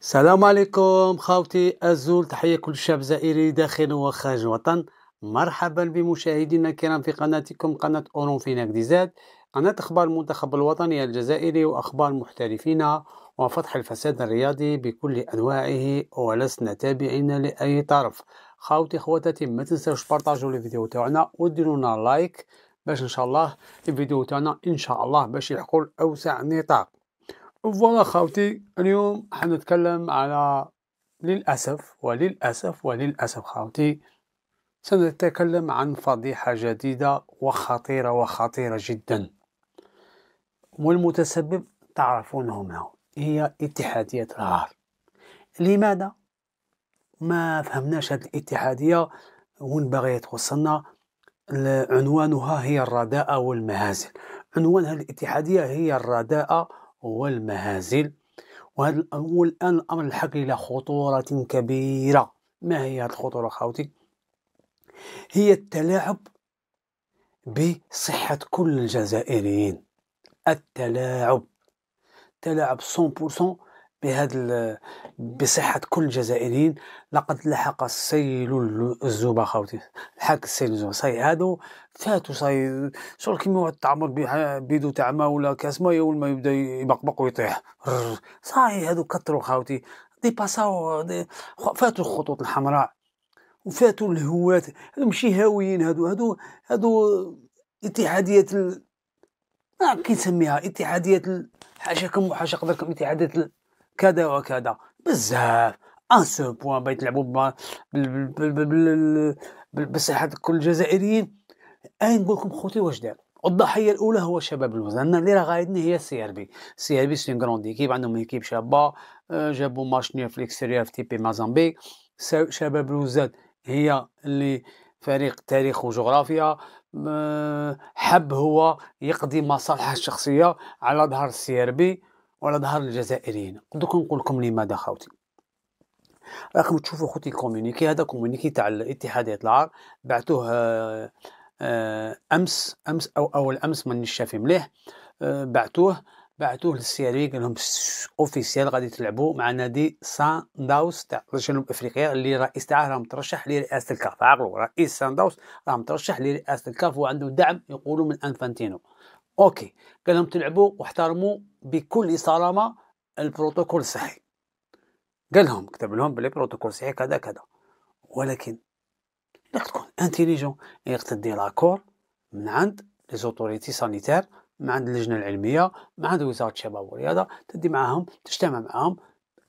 السلام عليكم خاوتي أزول تحية كل شاب زائري داخل وخارج الوطن. مرحبا بمشاهدينا الكرام في قناتكم قناة أورونفينا جديزاد قناة أخبار المنتخب الوطني الجزائري وأخبار محترفين وفتح الفساد الرياضي بكل أنواعه ولسنا تابعين لأي طرف. خاوتي خواتاتي ما تنساوش بارطاجوا الفيديو تاعنا وديروا لنا لايك باش إن شاء الله الفيديو تاعنا إن شاء الله باش يحقق اوسع نطاق. فوالا خاوتي اليوم حنتكلم على للأسف وللأسف وللأسف خاوتي سنتكلم عن فضيحة جديدة وخطيرة وخطيرة جدا. والمتسبب تعرفونه ما هو هي اتحادية الغار لماذا؟ ما فهمناش هذه الاتحادية وين باغية توصلنا. عنوانها هي الرداءة والمهازل. عنوان هذه الاتحادية هي الرداءة والمهازل وهذا والآن الأمر الحق إلى خطورة كبيرة. ما هي هذه الخطورة خاوتي هي التلاعب بصحة كل الجزائريين. التلاعب. تلاعب 100% بهذا بصحة كل الجزائريين. لقد لحق السيل الزوبا خوتي لحق السيل الزوبا صاي هادو فاتوا صاي شغل كيما واحد تعمر بيدو تاع ما ولا كاس ما أول ما يبدا يبقبق ويطيح. صاي هادو كثروا خاوتي. dépass او دي فاتوا الخطوط الحمراء. وفاتوا الهوات. هادو ماشي هاويين هادو هادو هادو اتحادية ال... ما كي نسميها اتحادية حاشاكم وحاشا قدركم اتحادية كذا وكذا. بزاف. à ce point بيتلعبوا بصحة كل الجزائريين. اي نقول لكم خوتي واش دار الضحية الأولى هو شباب بلوزداد. اللي راه غايدني هي ال CRB ال CRB c'est grande équipe عندهم équipe شابة. آه، جابوا nul في ال extérieur في TP Mazembe. شباب بلوزداد هي اللي فريق تاريخ وجغرافيا. آه، حب هو يقضي مصالحه الشخصية على ظهر ال CRB وعلى ظهر الجزائريين. دوك نقول لكم لماذا خاوتي. راكم تشوفوا خوتي ال communiqué هذا communiqué تاع الاتحادية العار بعثوه آه، أمس أمس أو أول أمس مانيش شافي مليح. آه، بعثوه بعثوه لل CRB قال لهم officiel غادي تلعبوا مع نادي Sundowns تاع جنوب افريقيا اللي رئيس تاعه راه مترشح لرئاسة الكاف. عقلوا رئيس Sundowns راه مترشح لرئاسة الكاف وعنده دعم يقولوا من أنفانتينو. OK قال لهم تلعبوا واحترموا بكل صرامه البروتوكول الصحي قال لهم كتب لهم بلي بروتوكول الصحي كذا كذا. ولكن انك تكون intelligent انك تدي l'accord من عند les autorités sanitaires من عند اللجنة العلمية من عند وزارة الشباب والرياضة تدي معاهم تجتمع معاهم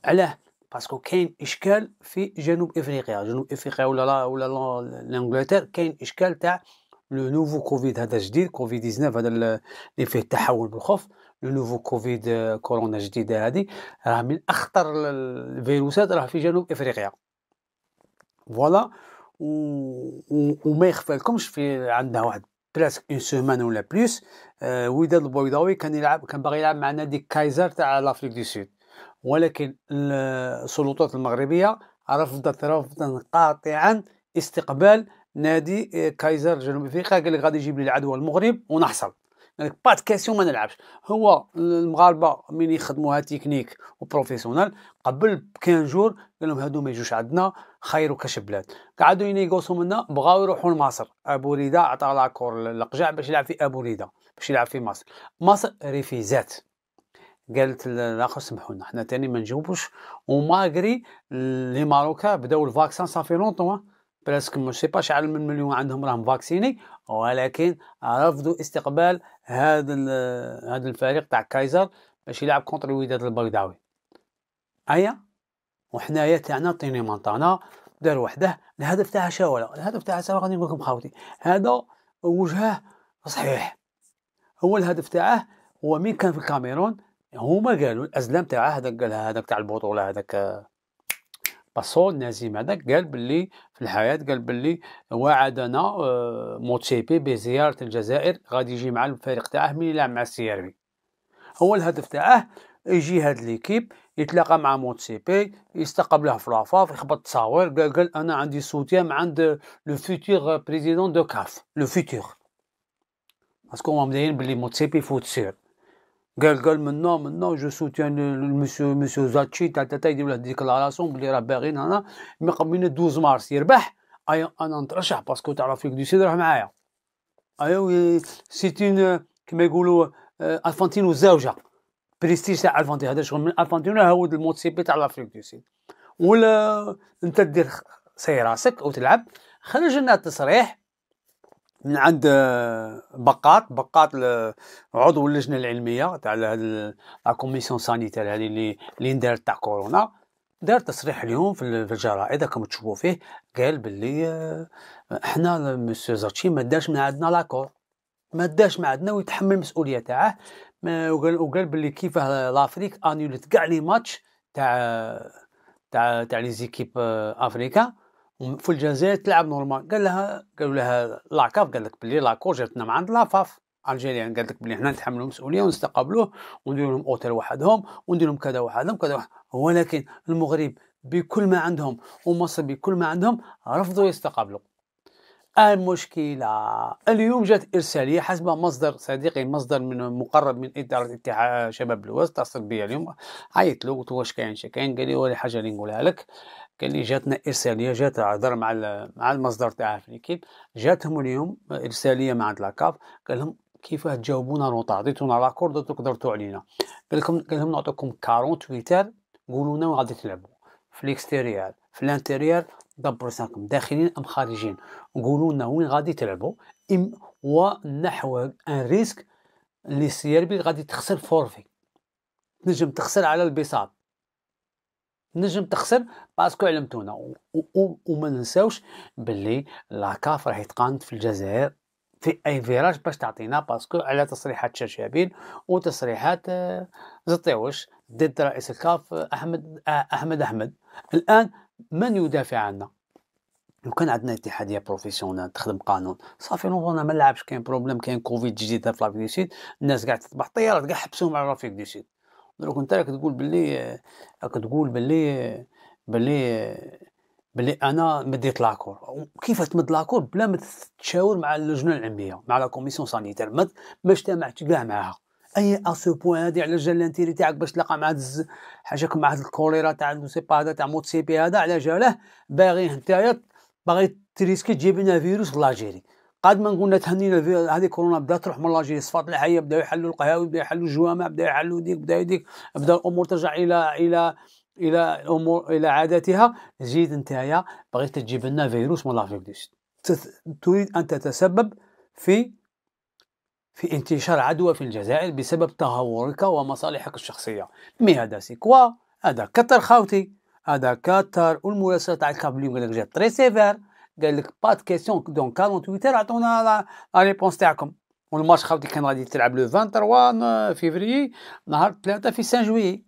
علاه parce que كاين إشكال في جنوب إفريقيا. جنوب إفريقيا ولا لا ولا l'Angleterre كاين إشكال تاع le nouveau Covid هذا جديد كوفيد 19 هذا اللي فيه التحول بالخوف le nouveau Covid كورونا جديدة هذه. راه من أخطر الفيروسات راه في جنوب إفريقيا. voilà وما يخفى لكمش في عندنا واحد presque une semaine ولا plus وداد البيضاوي كان يلعب كان باغي يلعب مع نادي كايزر تاع l'Afrique du Sud. ولكن السلطات المغربية رفضت رفضا قاطعا استقبال نادي آه، كايزر جنوب أفريقيا قال لك غادي يجيب لي العدوى المغرب ونحصل. يعني pas question ما نلعبش. هو المغاربة من يخدموها technique و professionnel قبل ب 15 jours قال لهم هادو ما يجوش عندنا خيروا كاش بلاد. قعدوا ي négoci و منا بغاو يروحوا لمصر. أبو ريدا عطى l'accord لقجع باش يلعب في أبو ريدا باش يلعب في مصر. مصر refus ات. قالت الآخر سمحوا لنا حنا تاني ما نجاوبوش. و malgré les Marocains بداو ال vaccin ça fait longtemps presque mais sais pas شحال من مليون عندهم راهم vaccinés ولكن رفضوا استقبال هذا هذا الفريق تاع كايزر باش يلعب contre الوداد البيضاوي أيا؟ وحنايا تاعنا توني مونتانا دار وحده الهدف تاعها شاوله الهدف تاعها شاوله غادي نقول لكم خاوتي هذا وجهه صحيح. هو الهدف تاعه هو مين كان في الكاميرون؟ هما قالوا الأزلام تاعه هذاك قالها هذاك تاع البطولة هذاك باسول نازيم هذاك قال باللي في الحياة قال باللي وعدنا آه، موتسيبي بزيارة الجزائر غادي يجي مع الفريق تاعه من يلعب مع ال CRB. هو الهدف تاعه يجي هاد l'équipe يتلاقى مع موتسيبي يستقبله في la FAF يخبط تصاور قال, قال أنا عندي سوتيام عند لو فيتور بريزيدون دو كاف لو فيتور باسكو هما مدايرين باللي موتسيبي فوت سير قال قال منا منا جو سوتيان المسيو مسيو زاتشي تاع تاع يدير له ديكلاراسيون بلي راه باغيين هنا مي قبل 12 مارس يربح أنا نترشح باسكو تاع لافريك دو سيد راه معايا ايا سيتين كما يقولوا الفانتينو زوجه بريستيج تاع الفانتينو هذا شغل من الفانتينو هود الموت سي بي تاع لافريك دو سيد ولا انت دير سي راسك وتلعب خرج لنا تصريح من عند بقاط بقاط عضو اللجنة العلمية تاع la commission sanitaire هذه اللي اللي دارت تاع كورونا. دار تصريح اليوم في الجرائد راكم تشوفوا فيه. قال باللي إحنا مسيو زاتشي ما داش من عندنا l'accord. ما داش من عندنا ويتحمل المسؤولية تاعه. وقال وقال باللي كيفاه l'Afrique annul ات كاع les matchs تاع تاع تاع les équipes africaines. في الجزائر تلعب normal. قال لها قالوا لها la CAF قال لك بلي l'accord جاتنا من عند la FAF. l'Algérien قال لك بلي حنا نتحملوا المسؤولية ونستقبلوه وندير لهم أوتيل وحدهم وندير لهم كذا وحدهم كذا وحدهم ولكن المغرب بكل ما عندهم ومصر بكل ما عندهم رفضوا يستقبلوا. المشكلة. اليوم جات إرسالية حسب مصدر صديقي مصدر من مقرب من إدارة اتحاد شباب بلوزداد اتصل بي اليوم عيط له قلت واش كاين كاين؟ قال لي ولا حاجة اللي نقولها لك. قال لي جاتنا إرسالية جات هضر مع مع المصدر تاعها في الكيب جاتهم اليوم إرسالية مع لاكاف قال لهم كيفاه تجاوبونا نوطا عطيتونا لاكورد تقدرتوا علينا. قال لكم قال لهم نعطيكم 48 قولوا لنا غادي تلعبوا. في الاكستيريال في الانتيريال دبروا داخلين أم خارجين. قولوا لنا وين غادي تلعبوا. إم ونحو أن ريسك اللي ال CRB غادي تخسر forfait. تنجم تخسر على البساط. نجم تخسر parce que علمتونا. وما ننساوش باللي la CAF راح يتقاند في الجزائر في أي virage باش تعطينا parce que على تصريحات شرشابيل وتصريحات آه، زطشي ضد رئيس الكاف أحمد آه، أحمد أحمد. الآن من يدافع عنا لو كان عندنا اتحادية professionnelle تخدم قانون صافي نظن ما نلعبش كاين problème كاين كوفيد جديد في l'Afrique du Sud الناس قاعد تطبح طيارات كاع حبسوهم على لافريك دو سيد. دونك انت راك تقول باللي راك تقول باللي باللي باللي أنا مديت لاكور. كيف تمد لاكور؟ بلا ما تتشاور مع اللجنة العلمية مع لا كوميسيون سانيتير ما اجتمعتش كاع معاها. أي اسو بوان هادي على جال الانتيري تاعك باش تلقى مع حاجة مع الكوليرا تاع با هذا تاع موت سي بي هذا على جاله باغي نتايا باغي تريسكي تجيب لنا فيروس لاجيري. قد ما نقولنا تهنينا هذه كورونا بدات تروح من l'Algérie صفات الحية بداو يحلوا القهاوي بداو يحلوا الجوامع بداو يحلوا ديك بداو ديك بدا الأمور ترجع إلى إلى إلى الأمور إلى عادتها زيد نتايا بغيت تجيب لنا فيروس من l'Afrique تريد أن تتسبب في في انتشار عدوى في الجزائر بسبب تهورك ومصالحك الشخصية. mais هذا c'est quoi هذا كتر خاوتي هذا كتر والمراسلة تاع الكابلي قال لك جات très sévère قال لك pas de question dans 48 عطونا la réponse تاعكم. والماتش خاوتي كان غادي تلعب le 23 فيفري نهار 3 في cinq juillet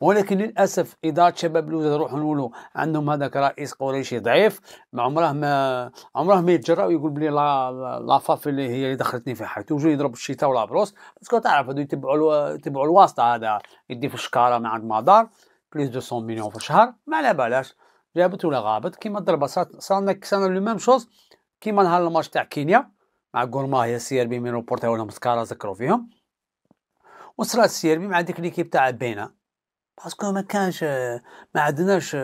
ولكن للأسف اداره شباب بلوزداد نروحوا نقولوا عندهم هذاك رئيس قريشي ضعيف ما عمره ما عمره ما يتجرأ ويقول بلي لا la FAF اللي هي اللي دخلتني في حياته وجو يضرب الشيتة و la brosse. parce que تعرف هذو يتبعوا يتبعوا الواسطة هذا يدي في الشكارة من عند مدار بليس 200 مليون في الشهر ما على بالاش. جابت ولا غابت. كيما ضربة صار صار لو ميم شوز. كيما نهار الماتش تاع كينيا مع غورما هي السي آر بي من روبورتاو ولا مسكارة ذكروا فيهم. وصرات السي آر بي مع ديك ليكيب تاع بينا. باسكو ما كانش ما عندناش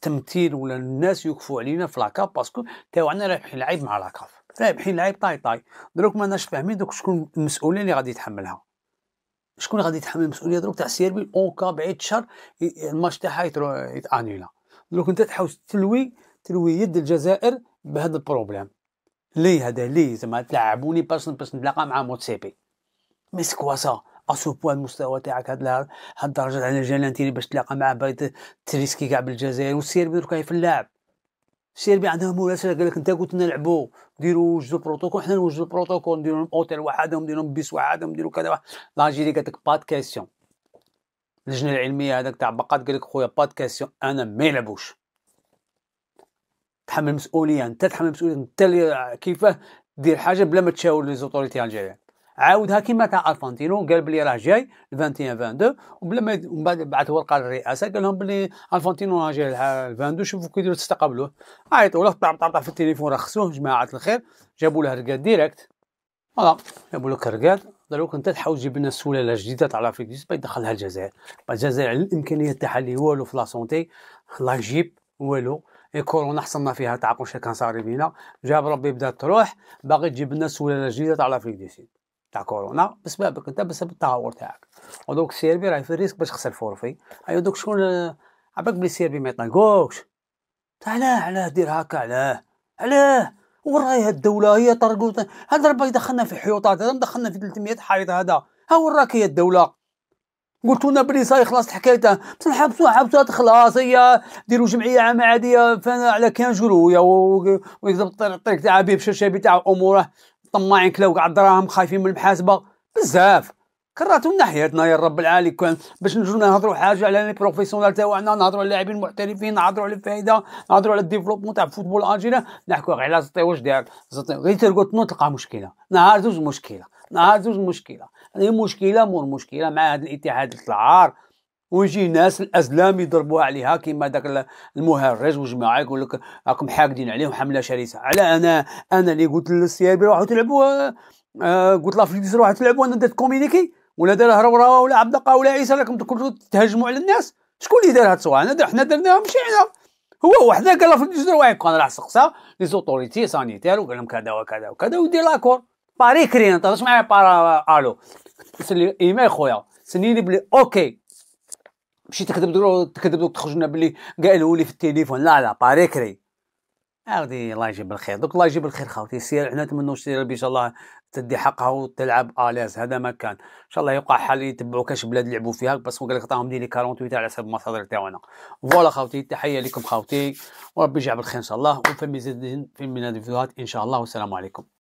تمثيل ولا الناس يوقفوا علينا في لاكاف باسكو تاوعنا رابحين لعيب مع لاكاف رابحين لعيب طاي طاي. دروك ماناش فاهمين دوك شكون المسؤوليه اللي غادي يتحملها. شكون غادي يتحمل المسؤولية دروك تاع سيربي اونكا بعيد شهر الماتش تاعها يتأنيلا. دروك انت تحاول تلوي تلوي يد الجزائر بهذا البروبليم. ليه هذا؟ ليه؟ زعما تلعبوني باش باش نتلاقى مع موتسيبي مي سكوا سا؟ اسو بوا المستوى تاعك. هاد الدرجه على جلانتيني باش تلاقى معاه باغي تريسكي كاع بالجزائر. والسيربي دركا في اللاعب السيربي عندهم مراسلة قال لك أنت قلت نلعبوا. ديروا وجدوا البروتوكول. حنا نوجدوا البروتوكول. نديروا أوتيل وحدهم نديروا بيس وحدهم نديروا كذا l'Algérie قالت لك pas question اللجنة العلمية هذاك تاع بقات قال لك خويا pas question أنا ما يلعبوش. تحمل مسؤولية. أنت تحمل مسؤولية. أنت كيفاه دير حاجة بلا ما تشاور les autorités algériennes عاودها كيما تاع الفانتينو قال بلي راه جاي 21 22 وبلا ما ومن بعد بعث ورقه للرئاسه قال لهم بلي الفانتينو راه جاي 22 شوفوا كي ديروا تستقبلوه. عيطوا له طع طع في التليفون راه خصوه جماعة الخير. جابوا له رقاد direct. voilà جابوا الرقاد قالوا لك أنت تحاول تجيب لنا سلاله جديده تاع l'Afrique du يدخلها الجزائر. الجزائر على الامكانيات تاعها اللي والو في la santé الله يجيب والو. كورونا حصلنا فيها تاع كلشي كان صاري بينا. جاب ربي بدات تروح باغي تجيب لنا سلاله جديده تاع l'Afrique du تاع كورونا بسببك انت بسبب التهور تاعك ودوك ال CRB راهي في ال risque باش خسر forfait ايوا دوك شكون عباك بلي ال CRB ما يطلقوكش علاه علاه دير هكا علاه علاه وراي الدولة هي طرقوط هذا ربي دخلنا في حيوطات هذا دخلنا في 300 حائط هذا ها وراك هي الدولة قلت لنا بلي صاي خلاص الحكاية بصح حبسوا حبسوا خلاص هي ديروا جمعيه عامه عاديه على كان جرويه ويكتب الطريق تاع بيب شاشابي تاع اموره طماعين كلاو كاع الدراهم خايفين من المحاسبه بزاف. كرهتوا لنا حياتنا يا رب العالي كان باش نجوا نهضروا حاجة على لي بروفيسيونال تاعنا نهضروا على اللاعبين المحترفين نهضروا على الفائده نهضروا على الديفلوبمون تاع الفوتبول الجيري نحكوا غير على زطي واش دار زطي غير تنوض تلقى مشكلة. نهار زوج مشكلة. نهار زوج مشكلة. هذه مشكلة مور مشكلة مع هذا الاتحاد العار. ويجي ناس الازلام يضربوها عليها كيما داك المهرج وجماعه يقول لك راكم حاقدين عليهم حمله شرسه على أنا أنا اللي قلت للسيابي روحوا تلعبوا آه قلت لافريكس روحوا تلعبوا أنا درت كومينيكي ولا دار هروره ولا عبد الله ولا عيسى راكم تهجموا على الناس شكون اللي دار هاد الصوالح انا حنا درناها ماشي حنا هو وحده قال الجزر واحد كان راح سقسا لي زوتوريتي سانيتير وقال لهم كذا وكذا وكذا ودير لاكور باري كري انت واش معايا بارا ألو ايميل خويا سنيني بلي أوكي ماشي تكذب تكذب تخرجنا بلي قالوا لي في التليفون لا لا باري كري الله يجيب الخير. دوك الله يجيب الخير خاوتي. سير حنا نتمنوا سير إن شاء الله تدي حقها وتلعب اليز هذا ما كان. إن شاء الله يوقع حال يتبعوا كاش بلاد يلعبوا فيها بس قال لك عطاهم ديري 48 على حسب المصادر تاعنا فوالا خاوتي تحية لكم خاوتي. وربي يجعل بالخير إن شاء الله. وفي مزيد في من الفيديوهات إن شاء الله. والسلام عليكم.